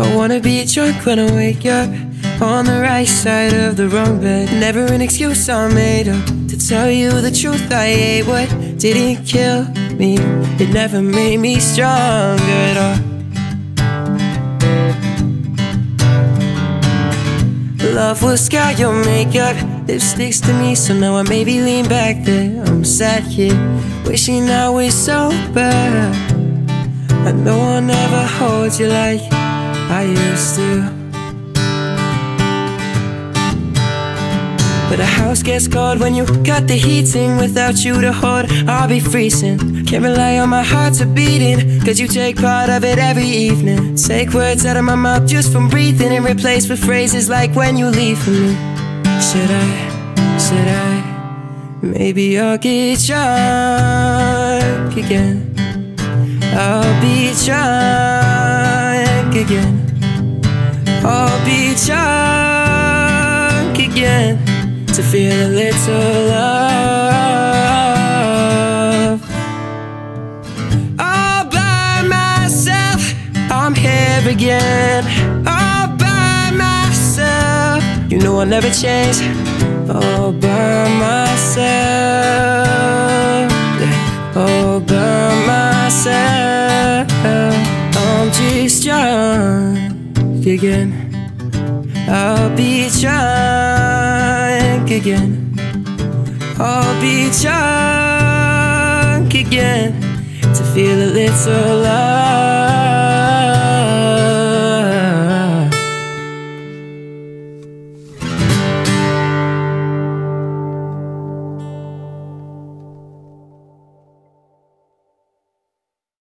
I wanna be a drunk when I wake up. On the right side of the wrong bed. Never an excuse I made up To tell you the truth. I ate what didn't kill me. It never made me stronger at all. Love will scar your makeup. Lipsticks to me so now I maybe lean back there. I'm sad here wishing I was sober. I know I'll never hold you like I used to. But a house gets cold when you cut the heating Without you to hold, I'll be freezing. Can't rely on my heart to beating Cause you take part of it every evening. Take words out of my mouth just from breathing And replace with phrases like when you leave for me. Should I, should I? Maybe I'll get drunk again. I'll be drunk again I'll be drunk again to feel a little love. All by myself, I'm here again. All by myself, you know I'll never change. All by myself, again. I'll be drunk again. I'll be drunk again to feel a little love.